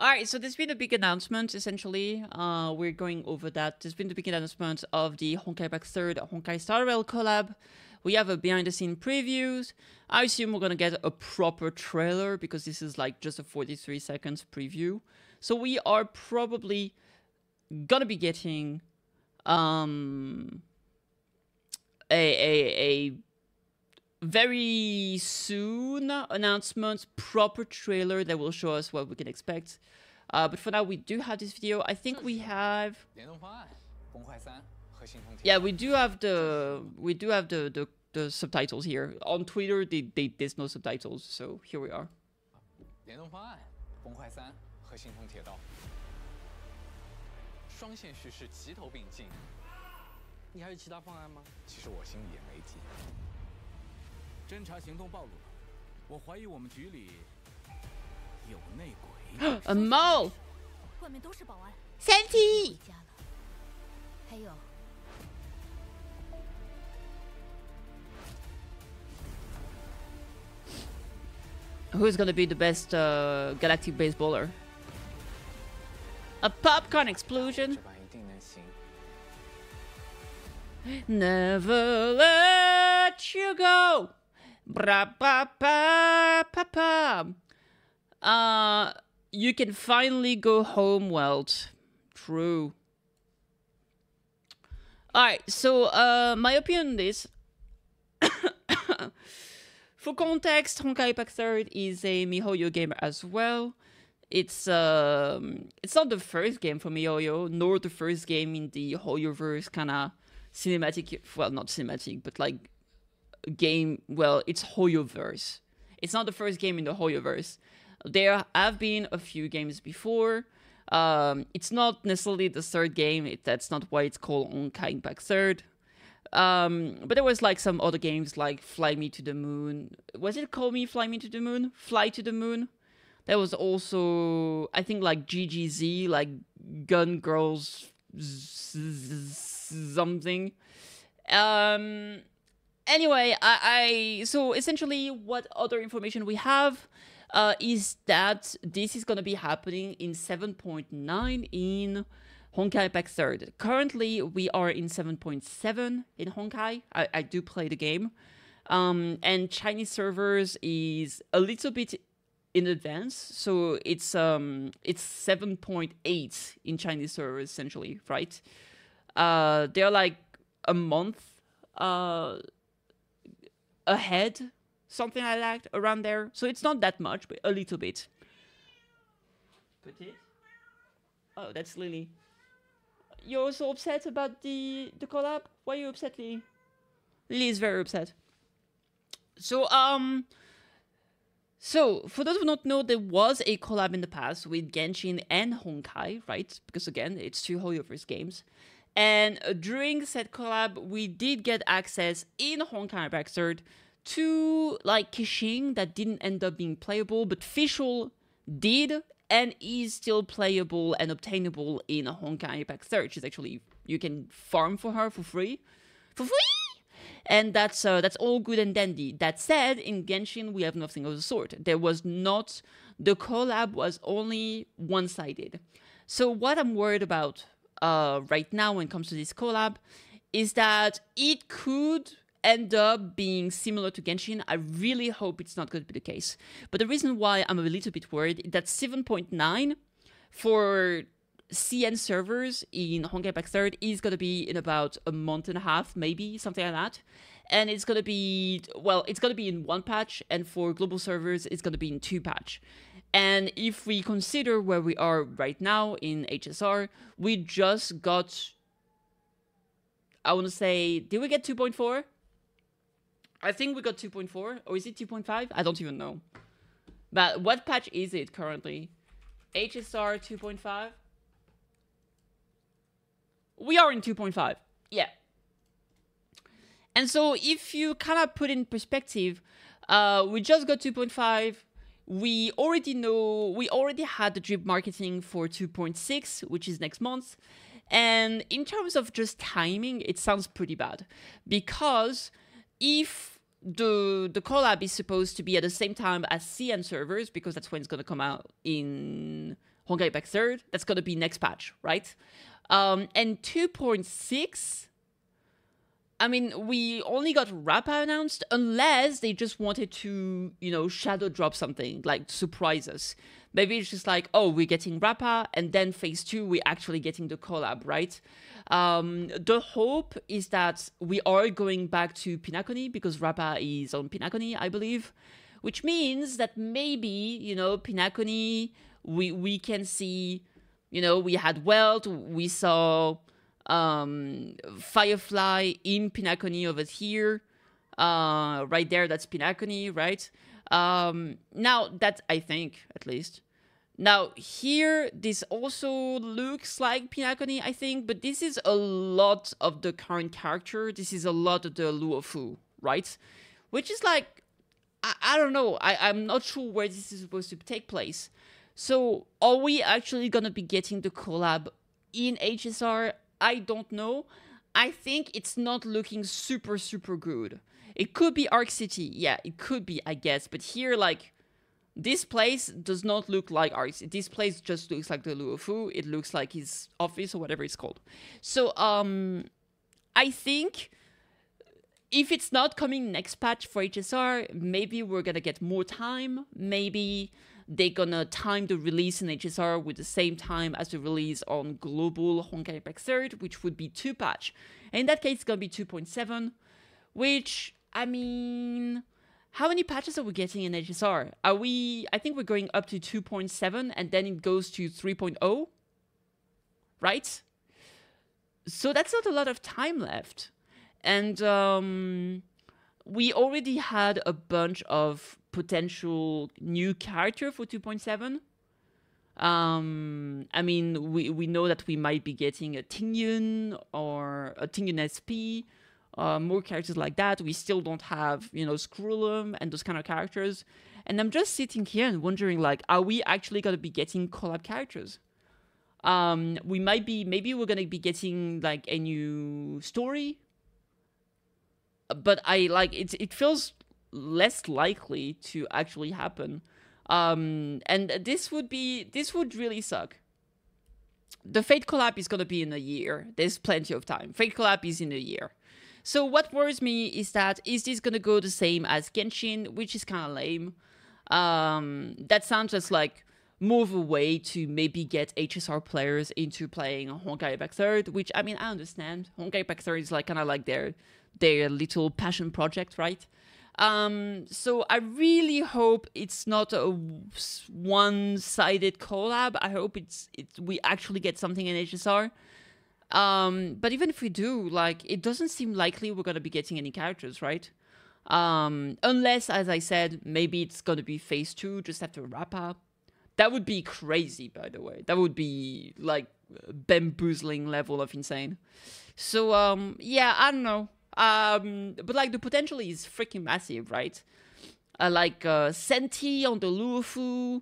All right, so there's been a big announcement. Essentially, uh, we're going over that. There's been the big announcement of the Honkai Impact Third Honkai Star Rail collab. We have a behind-the-scene previews. I assume we're gonna get a proper trailer because this is like just a 43 seconds preview. So we are probably gonna be getting um, a a a very soon announcement, proper trailer that will show us what we can expect. Uh, but for now, we do have this video. I think we have. Yeah, we do have the we do have the the, the subtitles here on Twitter. They, they there's no subtitles, so here we are. 侦查行动暴露了，我怀疑我们局里有内鬼。A mole。外面都是保安。Santi。回家了。还有。Who's gonna be the best uh, galactic baseballer? A popcorn explosion? Never let you go. Bra ba ba. Uh, you can finally go home, Welt. True. Alright, so uh, my opinion on this. For context, Honkai Impact Third is a MiHoYo game as well. It's um, it's not the first game for MiHoYo, nor the first game in the HoYoverse kind of cinematic. Well, not cinematic, but like game. Well, it's HoYoverse. It's not the first game in the HoYoverse. There have been a few games before. Um, it's not necessarily the third game. It, that's not why it's called Honkai Impact Third. Um, but there was like some other games like Fly Me to the Moon. Was it called Me Fly Me to the Moon? Fly to the Moon. There was also I think like GGZ, like Gun Girls something. Um, anyway, I, I so essentially what other information we have uh, is that this is gonna be happening in 7.9 in Honkai Impact Third. Currently, we are in 7.7 in Honkai. I, I do play the game. Um, and Chinese servers is a little bit in advance. So it's um it's 7.8 in Chinese servers essentially, right? Uh, they're like a month uh ahead, something like that, around there. So it's not that much, but a little bit. Petit? Oh, that's Lily. You're also upset about the the collab? Why are you upset, Lily? Lily is very upset. So um so for those who don't know, there was a collab in the past with Genshin and Honkai, right? Because again, it's two HoYoverse games. And during said collab, we did get access in Honkai Third to like Keqing that didn't end up being playable, but Fischl did and is still playable and obtainable in Honkai Third. She's actually you can farm for her for free, for free, and that's uh, that's all good and dandy. That said, in Genshin we have nothing of the sort. There was not the collab was only one sided. So what I'm worried about uh, right now when it comes to this collab is that it could end up being similar to Genshin. I really hope it's not going to be the case. But the reason why I'm a little bit worried is that 7.9 for CN servers in Honkai Impact Third is going to be in about a month and a half, maybe something like that. And it's going to be, well, it's going to be in one patch, and for global servers, it's going to be in two patch. And if we consider where we are right now in HSR, we just got, I want to say, did we get 2.4? I think we got 2.4, or is it 2.5? I don't even know. But what patch is it currently? HSR 2.5? We are in 2.5. Yeah. And so if you kind of put in perspective, uh, we just got 2.5. We already know, we already had the drip marketing for 2.6, which is next month. And in terms of just timing, it sounds pretty bad because if the the collab is supposed to be at the same time as CN servers because that's when it's going to come out in Honkai back Third. That's gonna be next patch, right? Um, and 2.6. I mean, we only got Rappa announced unless they just wanted to, you know, shadow drop something, like surprise us. Maybe it's just like, oh, we're getting Rappa, and then phase two, we're actually getting the collab, right? Um, the hope is that we are going back to Penacony because Rappa is on Penacony, I believe, which means that maybe, you know, Penacony, we, we can see, you know, we had Welt, we saw um, Firefly in Penacony over here. Uh, right there, that's Penacony, right? Um, now that I think, at least. Now here, this also looks like Penacony, I think, but this is a lot of the current character. This is a lot of the Luofu, right? Which is like, I, I don't know. I, I'm not sure where this is supposed to take place. So are we actually gonna be getting the collab in HSR? I don't know. I think it's not looking super, super good. It could be Arc City. Yeah, it could be, I guess. But here, like, this place does not look like Arc City. This place just looks like the Luofu. It looks like his office or whatever it's called. So, um, I think if it's not coming next patch for HSR, maybe we're gonna get more time. Maybe they're gonna time the release in HSR with the same time as the release on global Honkai Impact Third, which would be two patch. And in that case, it's gonna be 2.7, which I mean, how many patches are we getting in HSR? Are we? I think we're going up to 2.7, and then it goes to 3.0, right? So that's not a lot of time left, and um, we already had a bunch of potential new character for 2.7. Um, I mean, we, we know that we might be getting a Tingyun or a Tingyun SP, uh, more characters like that. We still don't have, you know, Screwllum and those kind of characters. And I'm just sitting here and wondering, like, are we actually going to be getting collab characters? Um, we might be, maybe we're going to be getting, like, a new story. But I, like, it, it feels less likely to actually happen. Um, and this would be this would really suck. The Fate collab is gonna be in a year. There's plenty of time. Fate collab is in a year. So what worries me is that is this gonna go the same as Genshin, which is kind of lame. Um, that sounds just like more of a way to maybe get HSR players into playing Honkai Impact Third, which I mean I understand. Honkai Impact Third is like kind of like their their little passion project, right? Um, so I really hope it's not a one-sided collab. I hope it's it, we actually get something in HSR. Um, but even if we do, like, it doesn't seem likely we're gonna be getting any characters, right? Um, unless, as I said, maybe it's gonna be phase two just after up. That would be crazy, by the way. That would be like bamboozling level of insane. So, um, yeah, I don't know. Um, but like the potential is freaking massive, right? Uh, like uh, Senti on the Luofu,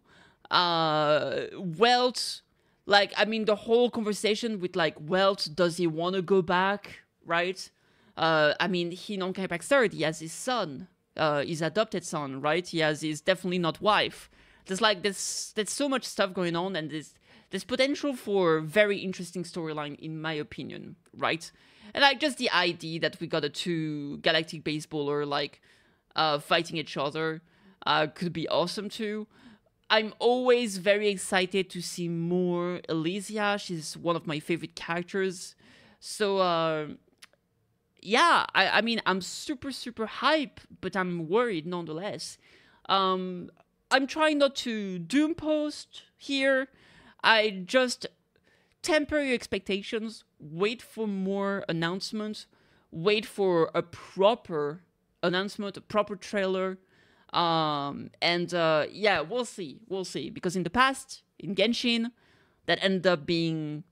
uh, Welt. Like, I mean, the whole conversation with like Welt, does he want to go back, right? Uh, I mean, he non came back third. He has his son, uh, his adopted son, right? He has his definitely not wife. There's like there's there's so much stuff going on, and there's there's potential for very interesting storyline, in my opinion, right? And like just the idea that we got a two galactic baseballer like uh, fighting each other uh, could be awesome too. I'm always very excited to see more Elysia. She's one of my favorite characters. So uh, yeah, I, I mean I'm super super hype, but I'm worried nonetheless. Um, I'm trying not to doom post here. I just temper your expectations, wait for more announcements, wait for a proper announcement, a proper trailer. Um, and uh, yeah, we'll see. We'll see. Because in the past, in Genshin, that ended up being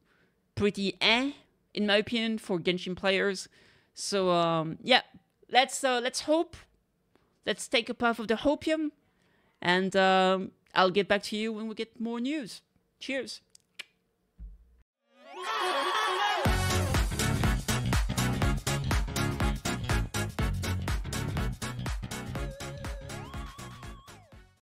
pretty eh, in my opinion, for Genshin players. So um, yeah, let's uh, let's hope. Let's take a puff of the hopium, and um, I'll get back to you when we get more news. Cheers.